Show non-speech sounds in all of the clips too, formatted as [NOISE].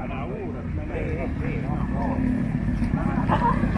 [LAUGHS] Kaikki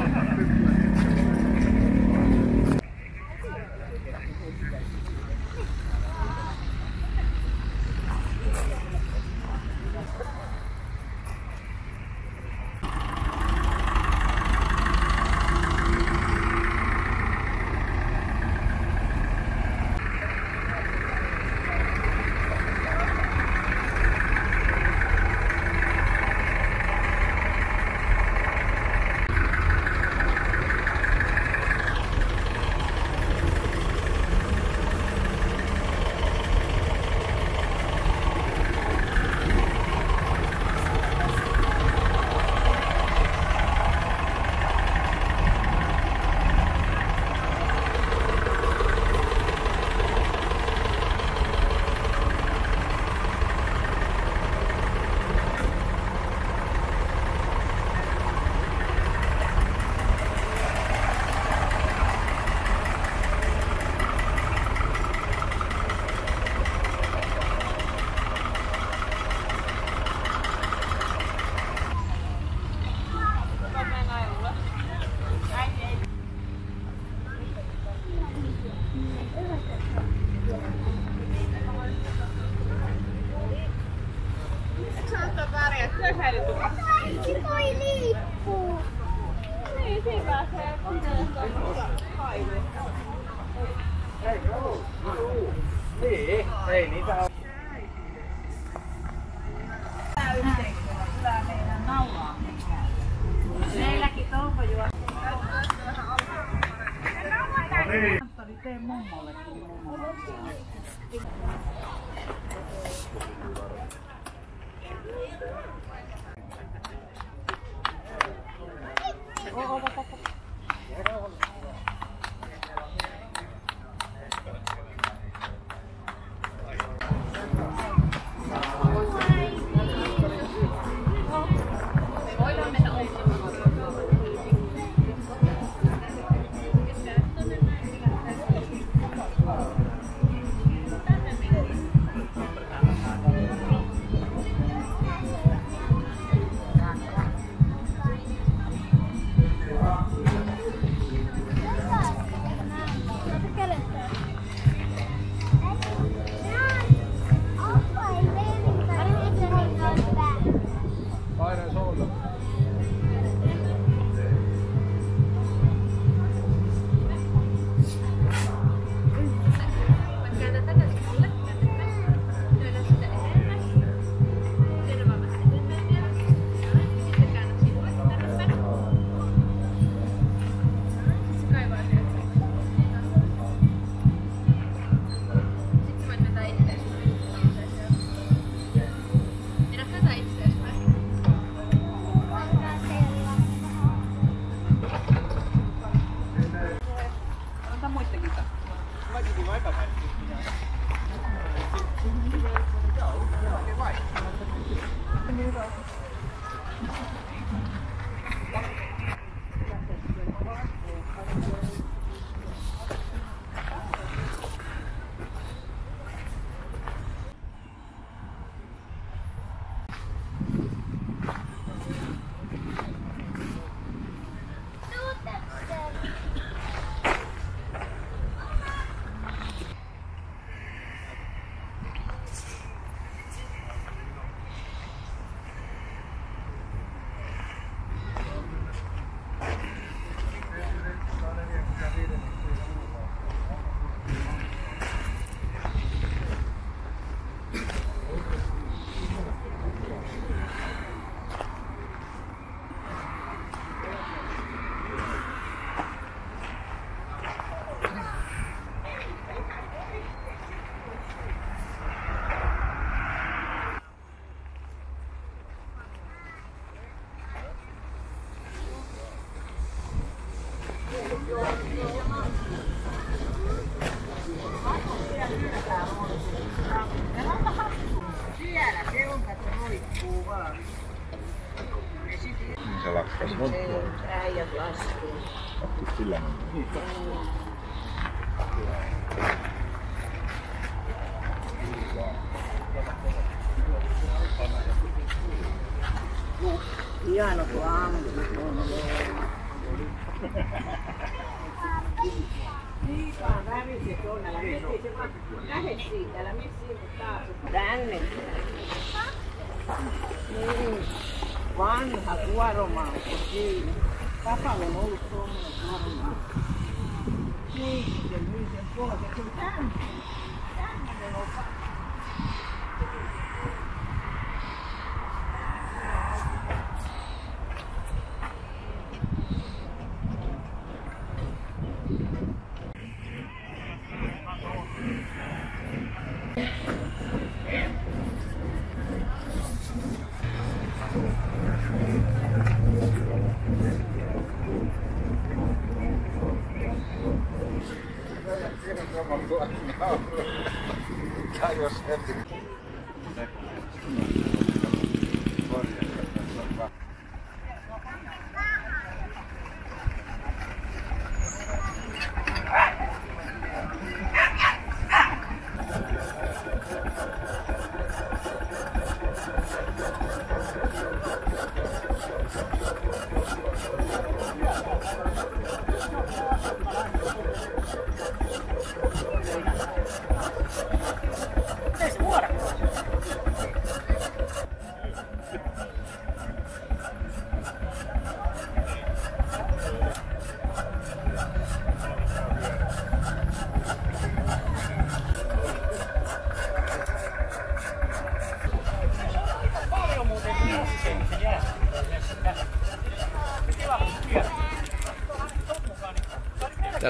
Listo.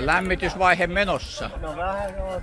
Lämmitysvaihe menossa. No vähän joo.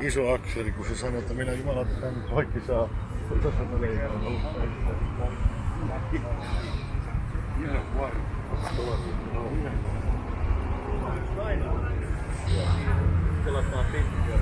Iso akseli, kun se sanoi, että minä Jumala tänne kaikki saa. Menee ihan ollut Ihan varma. Pelataan pitkä.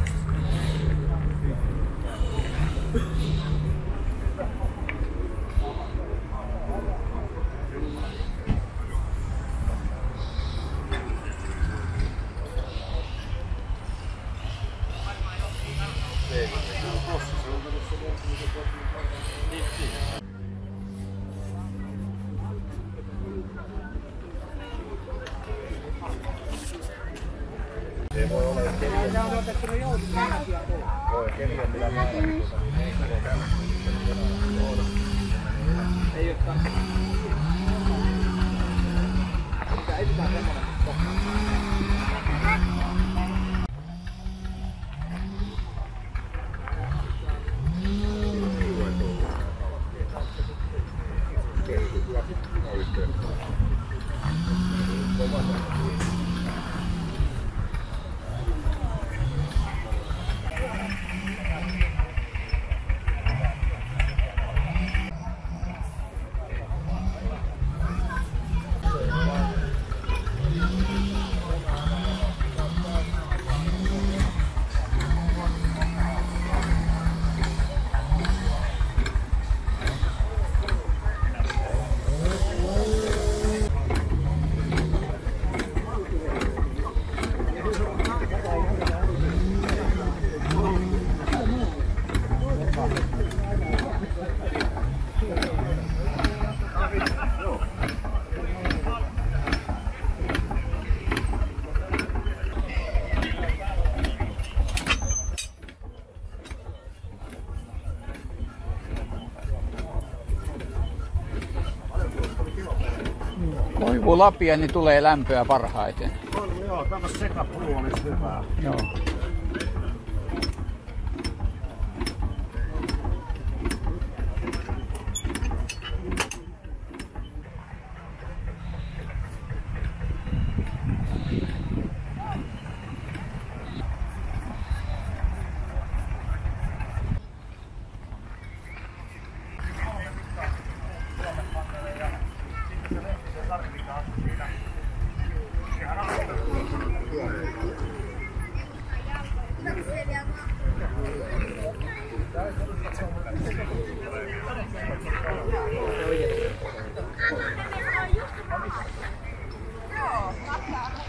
Koivulapia, niin tulee lämpöä parhaiten. On, joo, tämä sekapuu olisi hyvää. Joo.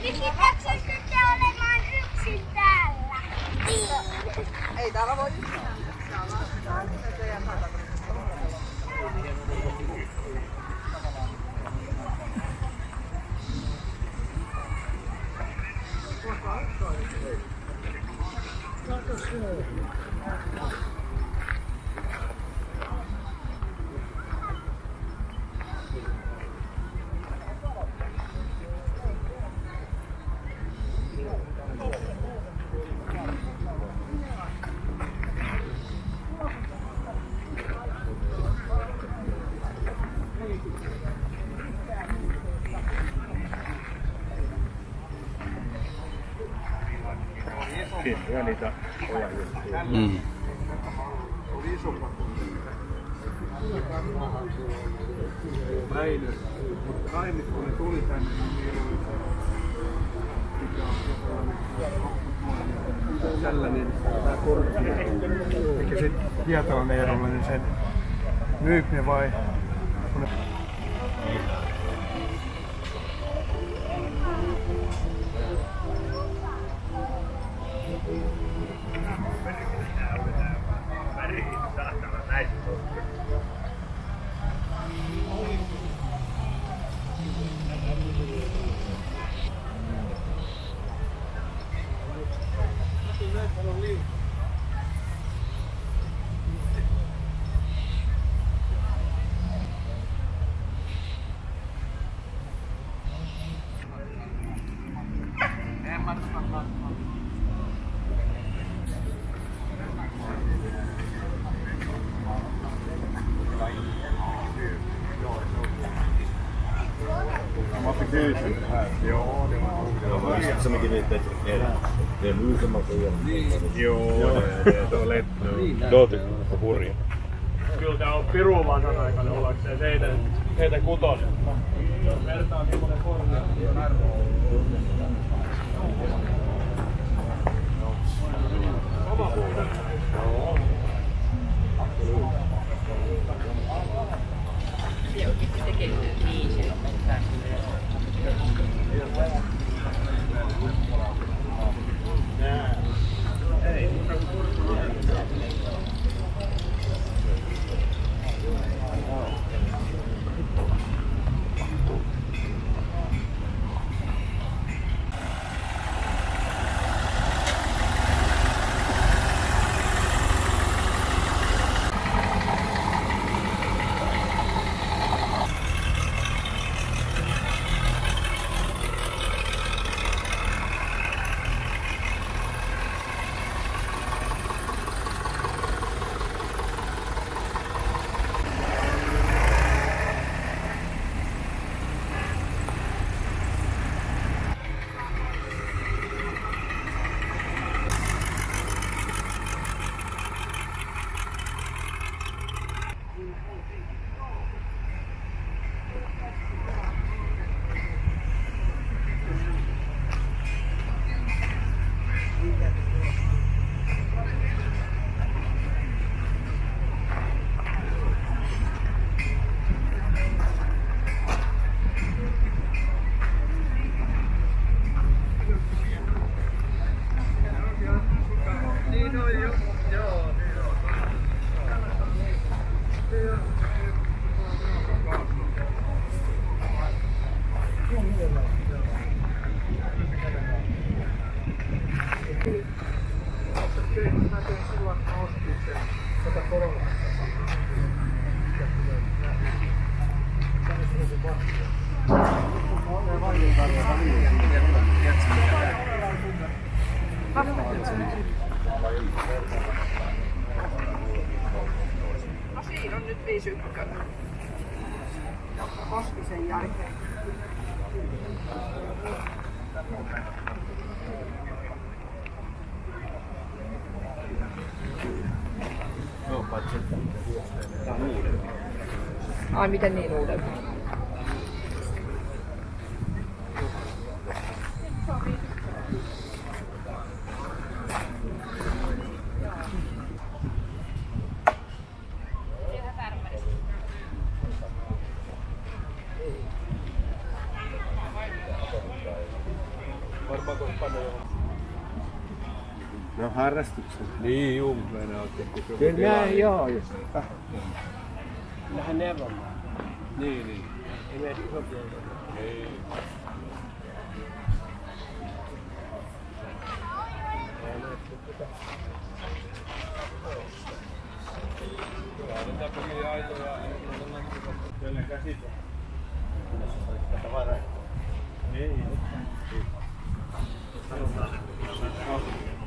Miksi katsoisitte olemaan yksin täällä? Ei täällä voi Hienoja niitä ojajuttuja. Mm. Väinö. Mutta kun ne tuli tänne, niin. Tällainen, tää korkea. Eikä se Hietalan Eerolla, niin sen myykö vai... Se mikä niitä tehdä. Det är musen man får göra. Joo, det, det, det var lätt nu. Då tycker jag på hurja. Kyllä tää on pirun vanhanaikainen ollakseen teitä, teitä kutonen. No siinä on nyt 5 ykkönen. Koskisen jälkeen. Ai miten niin uudelta? Ne on harrastuksia. Niin, juu, oikein. Joo, neuvomaan. Niin. Ei mene isompia. Ei. Kyllä käsit on. Ei.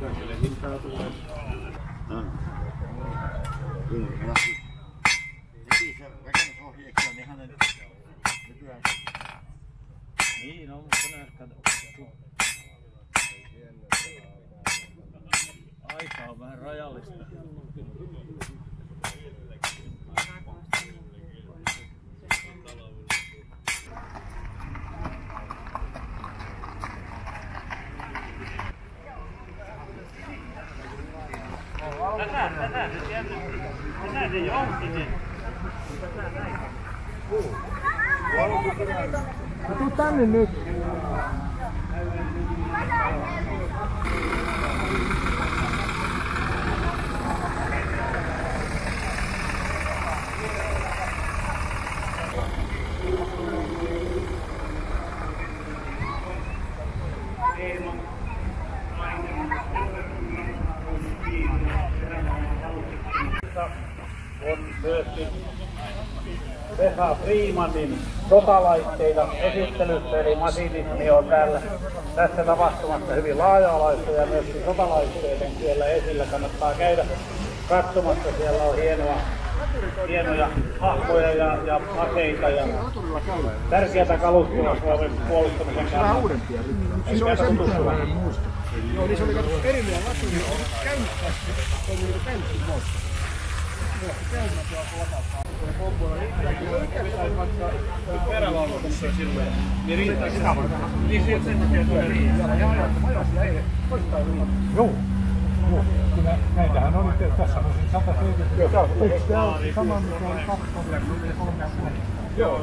Kyllä hintaa tulee. Kyllä, Teki se rakennusohjeeksi, niin hänen nykyään Niin on, mutta näet kato. Aika on vähän rajallista. Tätä, tätä, se sieltä. Tätä se johti. Tuu tänne Freemanin sotalaitteita esittelyssä, eli masinismi on täällä tässä tapahtumassa hyvin laaja-alaista ja myöskin sotalaitteiden siellä esillä kannattaa käydä katsomassa. Siellä on hienoa hienoja hahmoja ja, ja aseita ja tärkeätä kalustoa Suomen puolustamisen kannalta. Se oli semmoinen muisto. Joo, niin se oli erillinen latu, niin on käynnissä. Se oli niinku käynnissä muosto. Perävalvotussa silloin. Niin riittää sitä varten. Niin sieltä sen takia tulee riittää. Joo. Joo. Kyllä näitähän on nyt, tässä on siis 170. Eikö tämä ole sama, mikä on 233? Joo.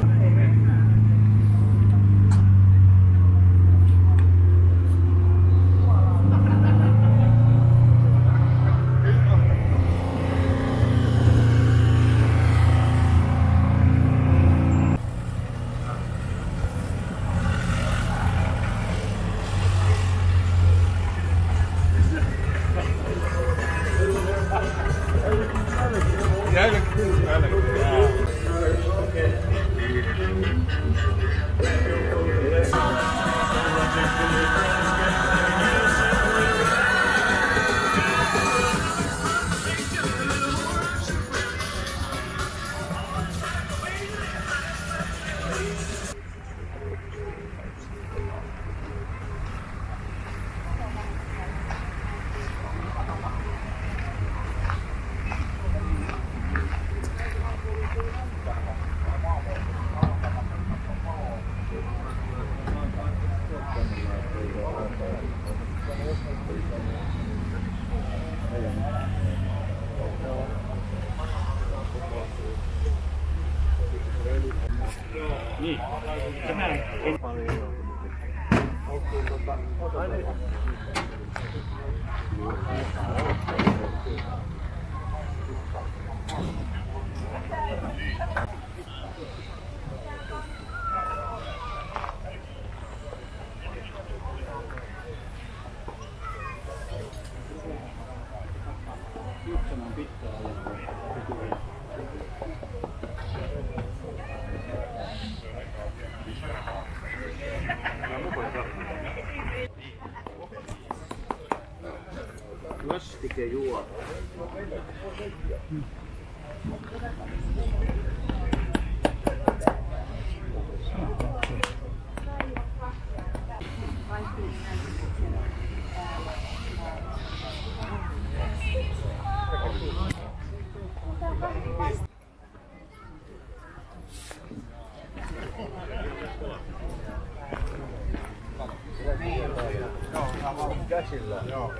Käsillä, joo.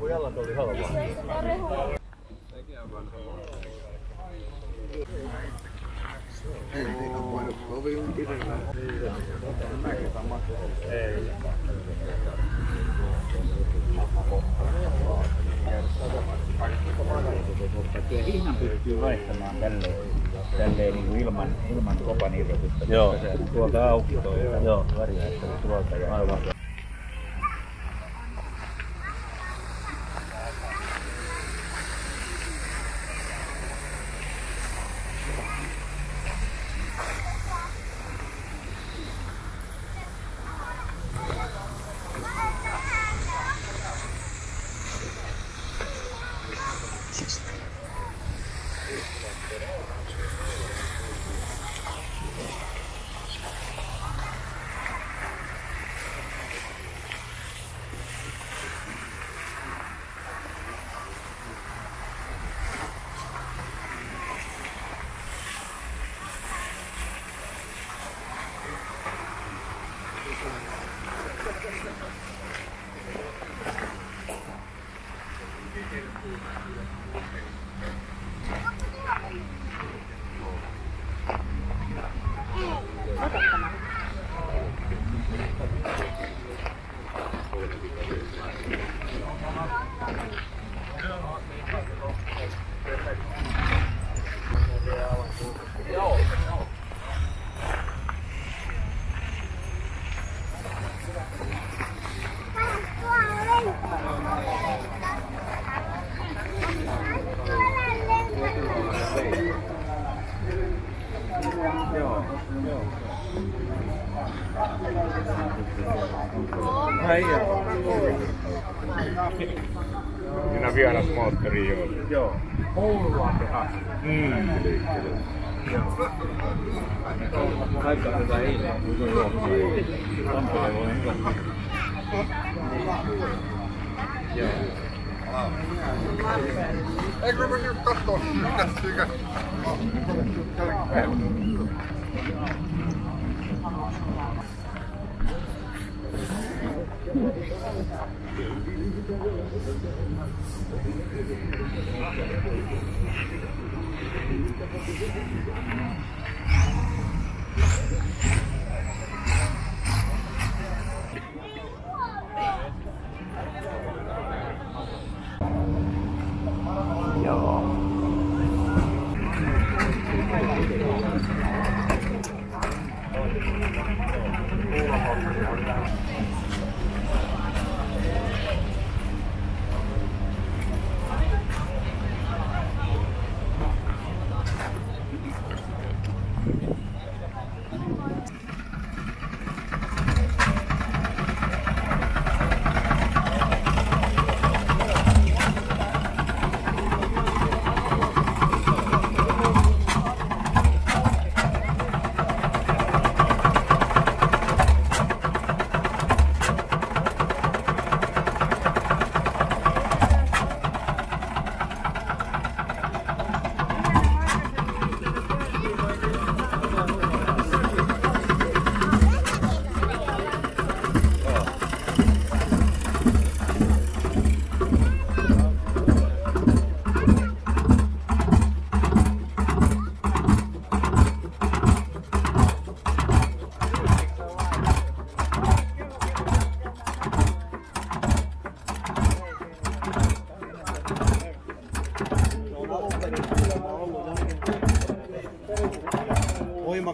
Pojalla oli halvaa. Ei niitä voinut kovin pidellä. Ei. Kyllä hinnan pystyy vaihtamaan tälleen, tälleen niin kuin ilman, ilman kopan irrotusta. Joo. tuolta auki toi Joo. väriäistely tuolta. Ja Aivan.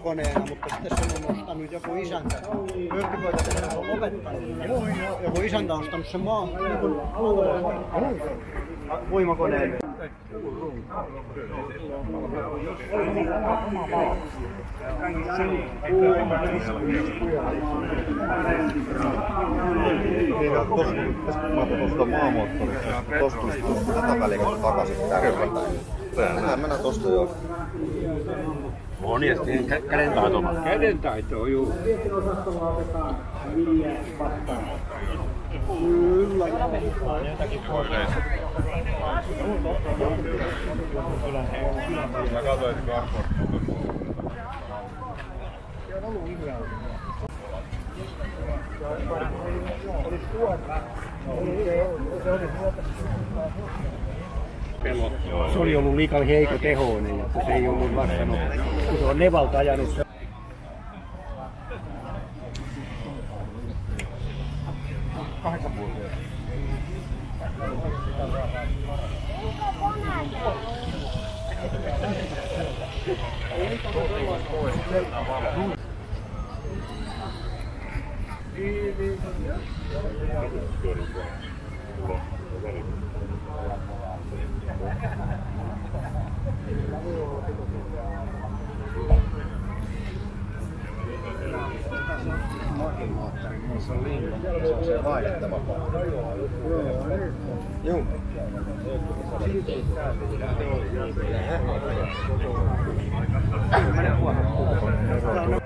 Voimakoneena, mutta sitten sen on ostanut joku isäntä. Mökkipojat sen on opettanut. Joku isäntä on ostanut sen maa, niin kuin voimakoneen. Niin, tuosta maamoottorista, tätä väliä takaisin tärkeää. Mennään, mennään tosta jo. On ja sitten käden taito. Käden taito, juu. Mä katsoin Carport. Se oli ollut liikan heikko tehoinen ja se ei ollut vastannut. Kun se on Nevalta ajanut se moottori, se on linko, se on se vaihdettava kohta. Joo. Joo.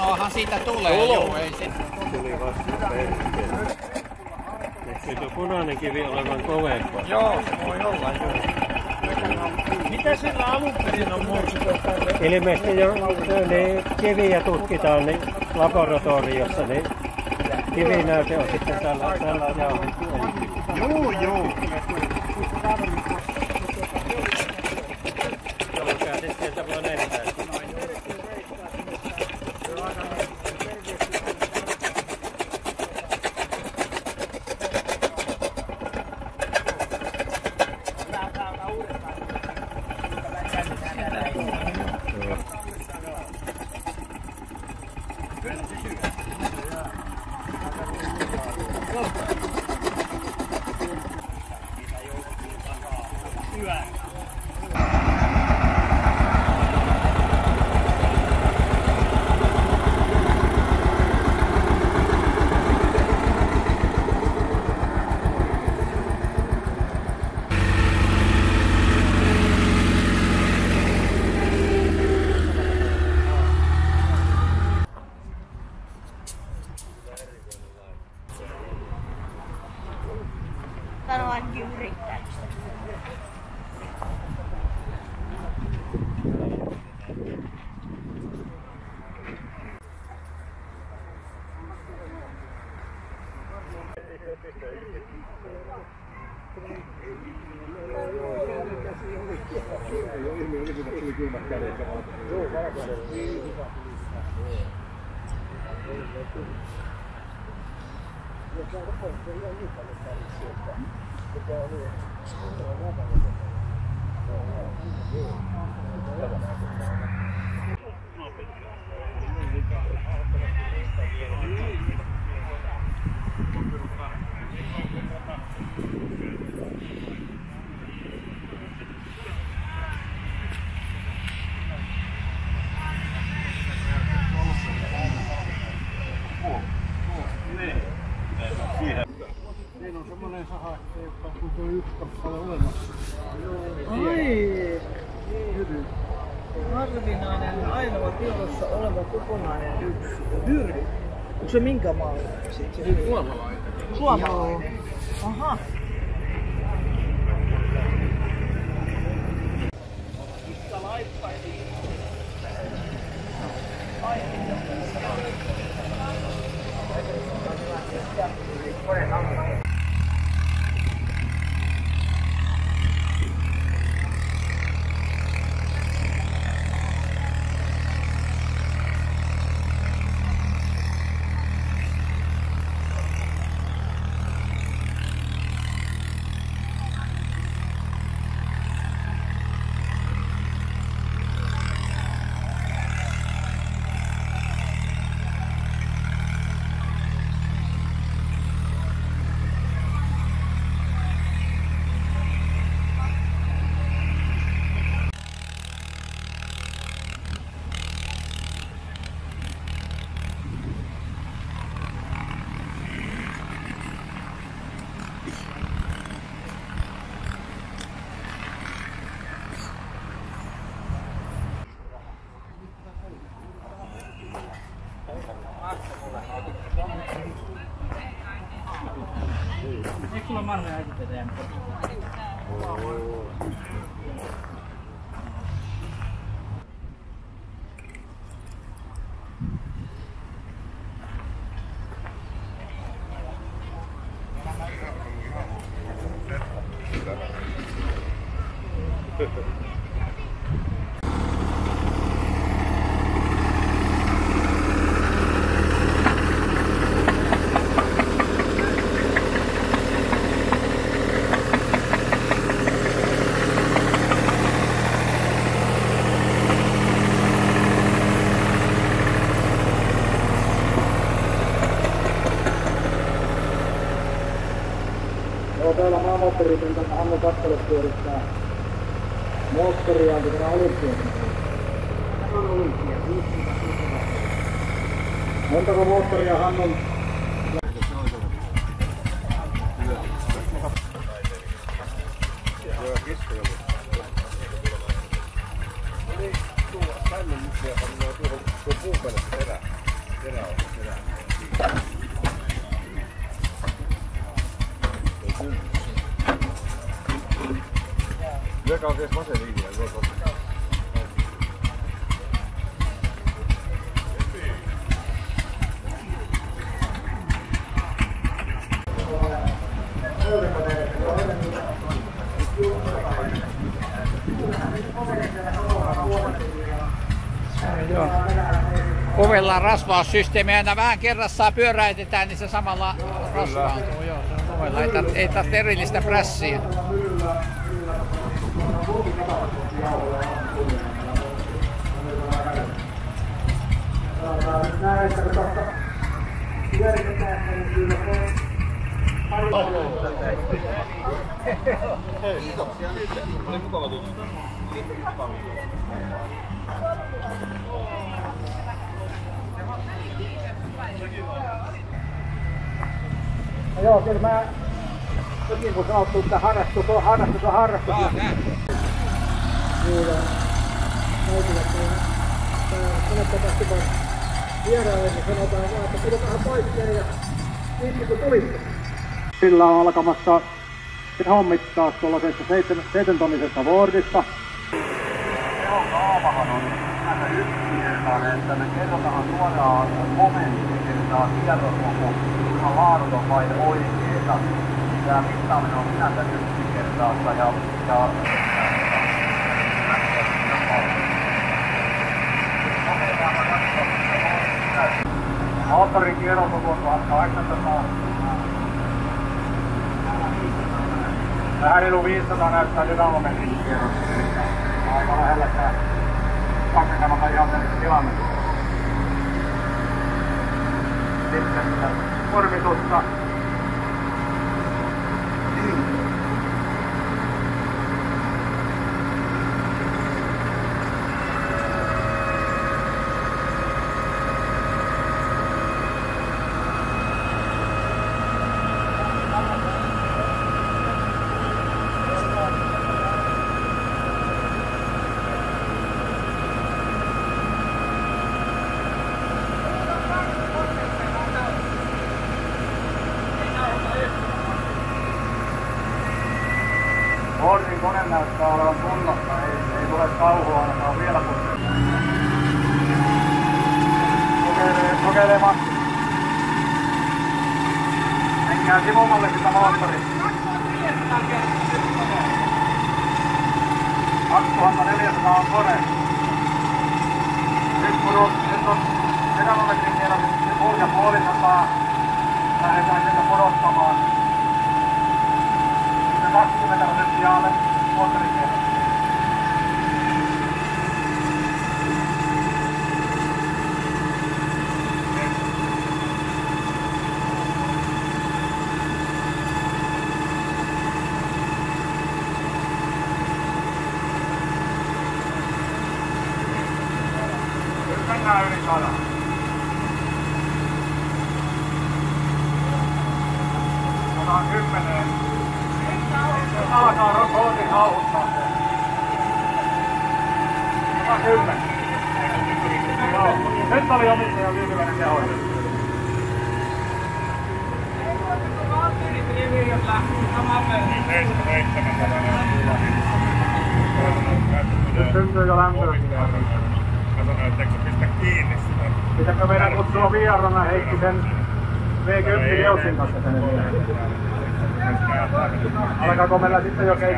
Hienoahan siitä tulee. Joo, ei se. Tuli vasta. Eikö punainen kivi olevan kovempaa? Joo, se voi olla. Mitä sillä alun perin on Ilmeisesti jo niin kiviä tutkitaan niin laboratoriossa, niin kivinäyte on sitten tällä, tällä jauhettu. Joo, joo. Harvinainen, ainoa tiedossa oleva kokonainen yksilö. Hyrdy. Onko se minkä maalainen? Se? Suomalainen. Suomalainen. Aha. Ekula marhaya gitti de yani. Ovellaan rasvaussysteemi aina vähän kerrassaan pyöräytetään, niin se samalla rasvaantuu. Joo, se on ovella. Ei, tar- ei tarvitse erillistä prässiä. Kiitoksia. Oli mukava tutustua. No joo, kyllä mä, niin kuin sanottu, että harrastus on harrastus on harrastus. Niin, ja kaikille, että monet tapahtumat vieraille, niin sanotaan vaan, että pidetään poikkeen ja kiitti kun tulitte. Sillä on alkamassa se hommit taas tuollaisessa seitsemän, seitsemäntonnisessa Wordissa. Teon kaavahan on yksinkertainen, että me kerrotaan suoraan momentti, kertaa tiedot, onko ihan laaduton vai oikeeta. Tämä mittaaminen on sinänsä yksinkertaista ja, ja Moottorin kierrokoko on 800 Vähän reilu 500 näyttää dynamometrin kierros. Aika lähellä tää kaksi kannalta ihan tilanne. Sitten kuormitusta.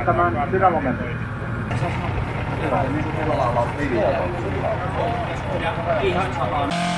Keittämään dynamometria? Ihan sama.